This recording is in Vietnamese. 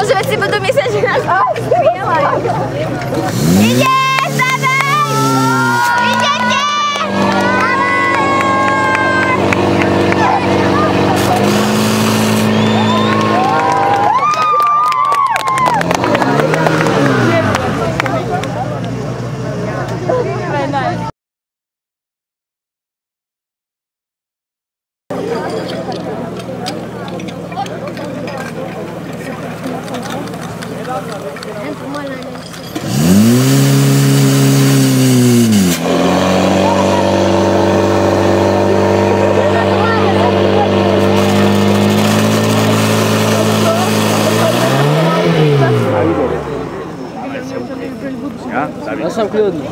Może będziemy do miesiąca na Ja, sam kludny.